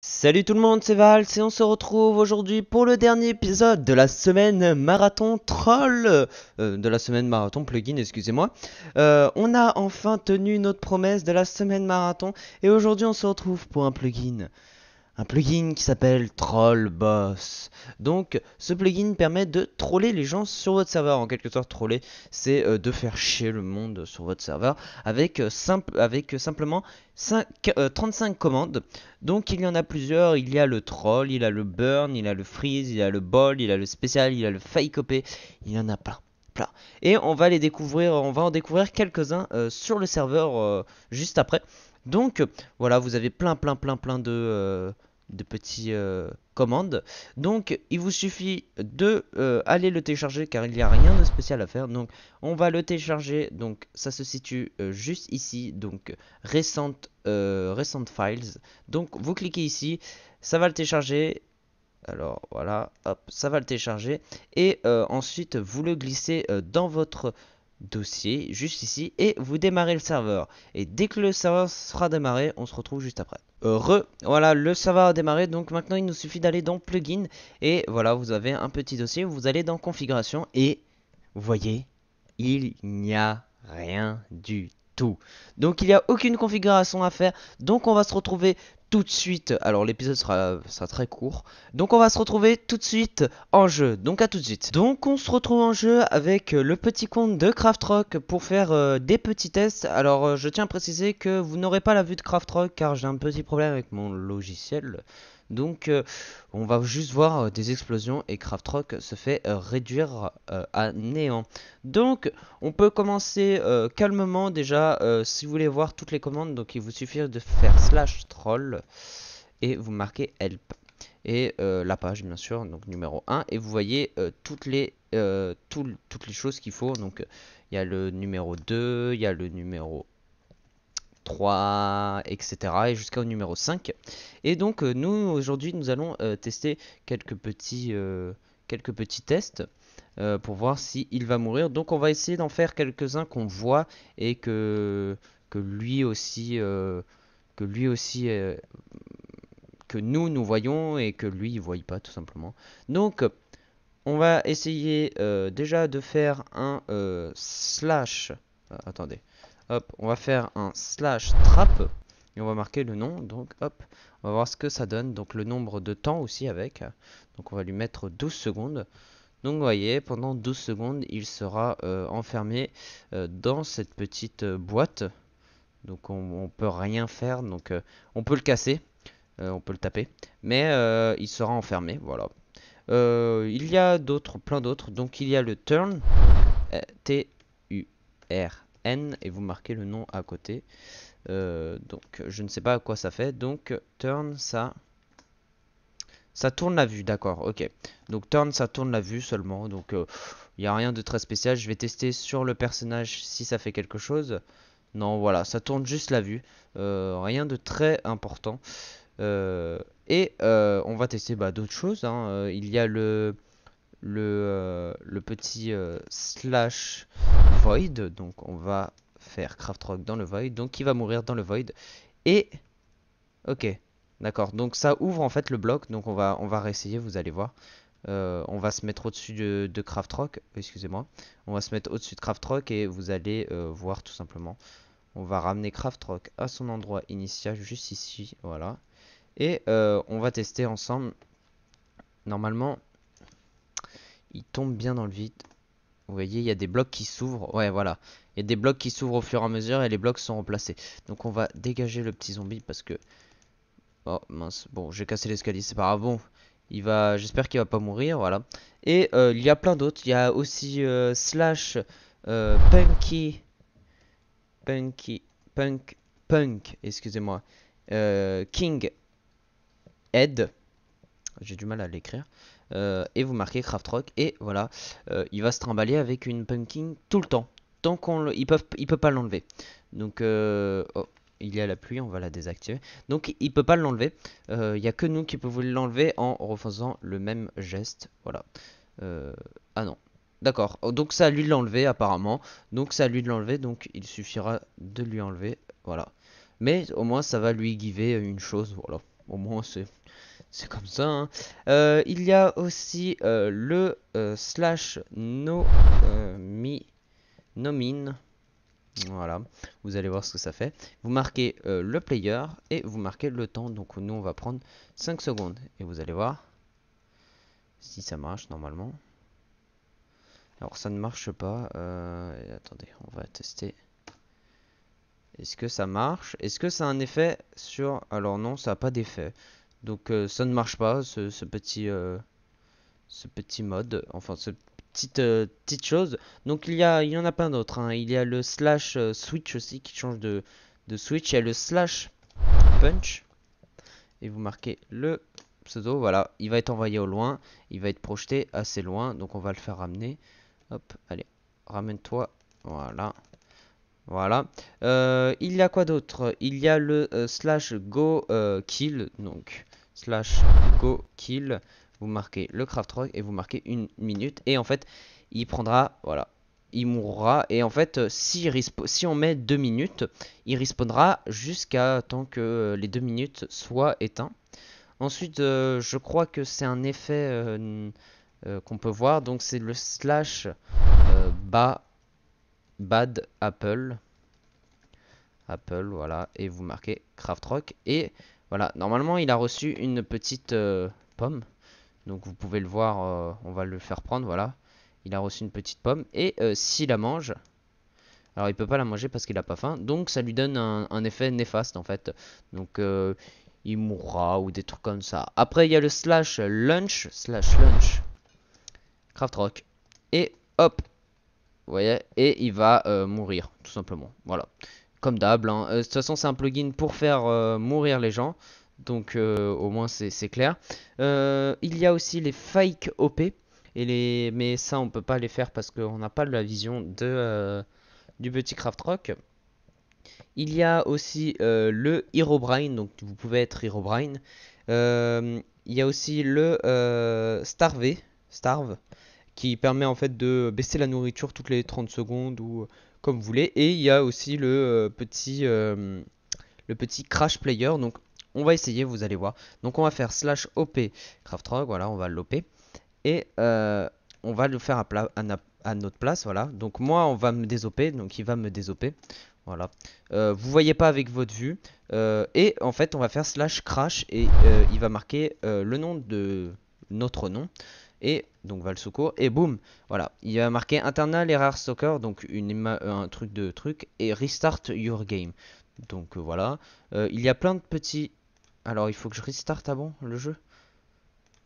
Salut tout le monde, c'est Val, et on se retrouve aujourd'hui pour le dernier épisode de la semaine marathon troll, euh, de la semaine marathon plugin, excusez-moi. Euh, on a enfin tenu notre promesse de la semaine marathon, et aujourd'hui on se retrouve pour un plugin un plugin qui s'appelle Troll Boss. Donc ce plugin permet de troller les gens sur votre serveur. En quelque sorte, troller, c'est euh, de faire chier le monde sur votre serveur avec, euh, simple, avec euh, simplement 35 commandes. Donc il y en a plusieurs. Il y a le troll, il y a le burn, il y a le freeze, il y a le ball, il y a le spécial, il y a le OP. Il y en a plein. Plein. Et on va les découvrir, on va en découvrir quelques-uns sur le serveur juste après. Donc voilà, vous avez plein plein plein plein de de petites euh, commandes. Donc il vous suffit de euh, aller le télécharger car il n'y a rien de spécial à faire. Donc on va le télécharger. Donc ça se situe euh, juste ici. Donc recent, recent files. Donc vous cliquez ici. Ça va le télécharger. Alors voilà, hop, ça va le télécharger. Et ensuite vous le glissez dans votre dossier juste ici et vous démarrez le serveur. Et dès que le serveur sera démarré, on se retrouve juste après. Heureux, voilà, le serveur a démarré, donc maintenant il nous suffit d'aller dans plugin et voilà, vous avez un petit dossier, vous allez dans configuration et vous voyez, il n'y a rien du tout. Donc il n'y a aucune configuration à faire, donc on va se retrouver tout de suite. Alors l'épisode sera, très court. Donc on va se retrouver tout de suite en jeu. Donc à tout de suite. Donc on se retrouve en jeu avec le petit compte de Craftrock pour faire euh, des petits tests. Alors euh, je tiens à préciser que vous n'aurez pas la vue de Craftrock car j'ai un petit problème avec mon logiciel. Donc euh, on va juste voir euh, des explosions et Craftrock se fait euh, réduire à néant. Donc on peut commencer calmement déjà si vous voulez voir toutes les commandes. Donc il vous suffit de faire slash troll et vous marquez help. Et la page bien sûr, donc numéro 1. Et vous voyez toutes, les, toutes les choses qu'il faut. Donc il y a le numéro 2, il y a le numéro 3, etc. et jusqu'au numéro 5. Et donc euh, nous aujourd'hui nous allons euh, tester quelques petits, euh, tests pour voir s'il va mourir. Donc on va essayer d'en faire quelques-uns qu'on voit et que, que lui aussi, que lui aussi, que nous nous voyons et que lui il voit pas tout simplement. Donc on va essayer déjà de faire un slash. attendez. Hop, on va faire un slash trap et on va marquer le nom. Donc hop, on va voir ce que ça donne. Donc le nombre de temps aussi avec. Donc on va lui mettre 12 secondes. Donc vous voyez, pendant 12 secondes, il sera euh, enfermé euh, dans cette petite euh, boîte. Donc on, on, peut rien faire. Donc on peut le casser, on peut le taper, mais il sera enfermé. Voilà. il y a d'autres, plein d'autres. Donc il y a le turn, T R et vous marquez le nom à côté. Euh, donc je ne sais pas à quoi ça fait. Donc turn ça. Ça tourne la vue, d'accord, ok. Donc turn ça tourne la vue seulement. Donc il euh, n'y a rien de très spécial. Je vais tester sur le personnage si ça fait quelque chose. Non, voilà, ça tourne juste la vue. Euh, rien de très important. et on va tester bah, d'autres choses. Hein. il y a le, le, le petit slash void. Donc on va faire craft rock dans le void. Donc il va mourir dans le void. Et... Ok. D'accord. Donc ça ouvre en fait le bloc. Donc on va, on va réessayer, vous allez voir. Euh, on va se mettre au-dessus de, de Craft Rock. Excusez-moi. On va se mettre au-dessus de Craft Rock et vous allez euh, voir tout simplement. On va ramener Craft Rock à son endroit initial, juste ici. Voilà. Et euh, on va tester ensemble. Normalement, il tombe bien dans le vide. Vous voyez, il y a des blocs qui s'ouvrent. Ouais, voilà. Il y a des blocs qui s'ouvrent au fur et à mesure et les blocs sont remplacés. Donc on va dégager le petit zombie parce que... Oh mince, bon, j'ai cassé l'escalier, c'est pas grave. Bon, il va... j'espère qu'il va pas mourir, voilà. Et euh, il y a plein d'autres. Il y a aussi euh, Slash, euh, Punky... Punky... Punk... Punk, excusez-moi. King... Ed. J'ai du mal à l'écrire. Euh, et vous marquez Craft Rock et voilà, euh, il va se trimballer avec une pumpkin tout le temps. Tant qu'on il peut, il peut pas l'enlever. Donc euh, oh, il y a la pluie, on va la désactiver. Donc il peut pas l'enlever. Il n'y a que nous qui pouvons l'enlever en refaisant le même geste. Voilà. ah non. D'accord. Oh, donc ça à lui de l'enlever apparemment. Donc ça à lui de l'enlever. Donc il suffira de lui enlever. Voilà. Mais au moins ça va lui giver une chose. Voilà. au moins c'est c'est comme ça. Hein. Euh, il y a aussi euh, le euh, slash no mi nomin. Voilà, vous allez voir ce que ça fait. Vous marquez le player et vous marquez le temps. Donc nous on va prendre 5 secondes. Et vous allez voir si ça marche normalement. Alors ça ne marche pas. attendez, on va tester. Est-ce que ça marche? Est-ce que ça a un effet sur... Alors non, ça n'a pas d'effet. Donc euh, ça ne marche pas, ce, petit, euh, ce petit mode, enfin cette petite, euh, petite chose. Donc il y, a, il y en a plein d'autres. Hein. Il y a le slash switch aussi qui change de, de switch. Il y a le slash punch. Et vous marquez le pseudo, voilà, il va être envoyé au loin, il va être projeté assez loin, donc on va le faire ramener. Hop, allez, ramène-toi, voilà. Voilà. il y a quoi d'autre? Il y a le slash go kill. Donc slash go kill, vous marquez le craft rock et vous marquez une minute. Et en fait, il prendra, voilà, il mourra. Et en fait, si, on met deux minutes, il respawnera jusqu'à tant que les deux minutes soient éteints. Ensuite, euh, je crois que c'est un effet euh, euh, qu'on peut voir. Donc c'est le slash bas bad apple. Apple, voilà. Et vous marquez craft rock. Et voilà, normalement il a reçu une petite euh, pomme. Donc vous pouvez le voir, euh, on va le faire prendre, voilà. Il a reçu une petite pomme. Et euh, s'il la mange, alors il peut pas la manger parce qu'il a pas faim. Donc ça lui donne un, effet néfaste en fait. Donc il mourra ou des trucs comme ça. Après il y a le slash lunch, slash lunch, craft rock. Et hop, vous voyez, et il va mourir tout simplement. Voilà comme d'hab. Hein. Euh, de toute façon, c'est un plugin pour faire euh, mourir les gens. Donc euh, au moins c'est clair. il y a aussi les fake OP. Mais ça on peut pas les faire parce qu'on n'a pas la vision de, du petit Craft Rock. Il y a aussi le Herobrine, donc vous pouvez être Herobrine. il y a aussi le Starve, Starve, qui permet en fait de baisser la nourriture toutes les 30 secondes comme vous voulez. Et il y a aussi le euh, petit euh, le petit crash player. Donc on va essayer, vous allez voir. Donc on va faire slash op craft voilà, on va l'op et euh, on va le faire à, à, notre place, voilà. Donc moi on va me désoper, donc il va me désoper. Voilà. vous voyez pas avec votre vue. et en fait, on va faire slash crash et il va marquer le nom de notre nom et donc va le secours et boum voilà il va marquer internal error stalker donc une un truc de truc et restart your game donc euh, voilà euh, il y a plein de petits alors il faut que je restart avant le jeu?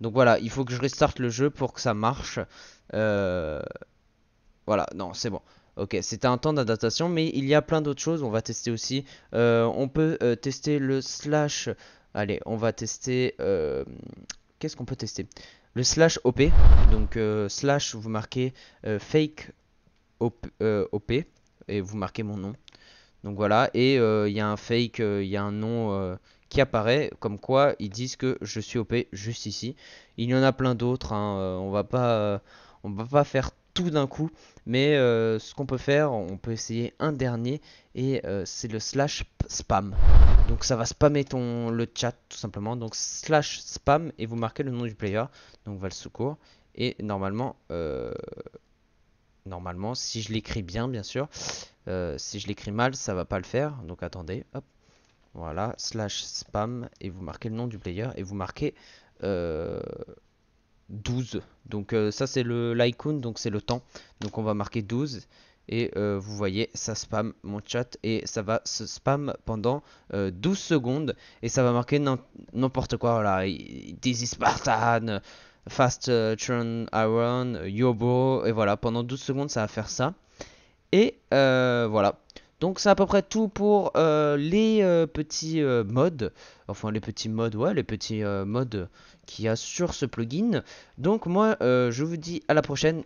Donc voilà il faut que je restart le jeu pour que ça marche euh, voilà non c'est bon Ok, c'était un temps d'adaptation, mais il y a plein d'autres choses. On va tester aussi. on peut tester le slash. Allez, on va tester. Qu'est-ce qu'on peut tester? Le slash OP. Donc euh, slash, vous marquez euh, fake OP, euh, OP, et vous marquez mon nom. Donc voilà, et il y a un fake, il y a un nom qui apparaît, comme quoi ils disent que je suis OP juste ici. Il y en a plein d'autres, hein, on va pas, on va pas faire d'un coup. Mais euh, ce qu'on peut faire, on peut essayer un dernier et euh, c'est le slash spam. Donc ça va spammer ton, le chat tout simplement. Donc slash spam et vous marquez le nom du player. Donc va le secours. Et normalement, euh, normalement, si je l'écris bien, bien sûr, si je l'écris mal, ça va pas le faire. Donc attendez, hop, voilà, slash spam et vous marquez le nom du player et vous marquez 12. Donc euh, ça c'est le l'icon, donc c'est le temps. Donc on va marquer 12. Et euh, vous voyez, ça spam mon chat et ça va se spam pendant 12 euh, secondes. Et ça va marquer n'importe quoi. Voilà, Dizzy Spartan, Fast Turn Iron, Yobo. Et voilà, pendant 12 secondes, ça va faire ça. Et voilà. Donc c'est à peu près tout pour euh, les euh, petits euh, modes, enfin les petits modes, ouais, les petits modes qu'il y a sur ce plugin. Donc moi, je vous dis à la prochaine.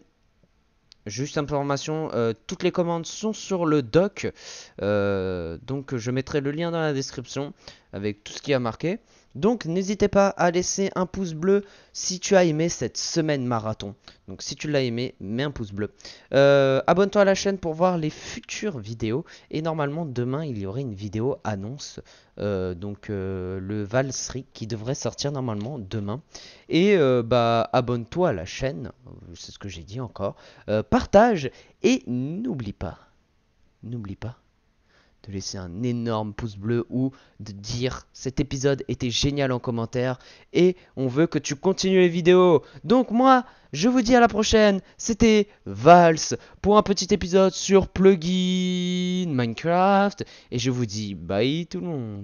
Juste information, toutes les commandes sont sur le doc, donc je mettrai le lien dans la description avec tout ce qui a marqué. Donc n'hésitez pas à laisser un pouce bleu si tu as aimé cette semaine marathon. Donc si tu l'as aimé, mets un pouce bleu. Euh, abonne-toi à la chaîne pour voir les futures vidéos. Et normalement demain il y aurait une vidéo annonce. Euh, donc euh, le Valsri qui devrait sortir normalement demain. Et bah abonne-toi à la chaîne. C'est ce que j'ai dit encore. partage et n'oublie pas. N'oublie pas de laisser un énorme pouce bleu ou de dire cet épisode était génial en commentaire et on veut que tu continues les vidéos. Donc moi, je vous dis à la prochaine. C'était Vals pour un petit épisode sur plugin Minecraft et je vous dis bye tout le monde.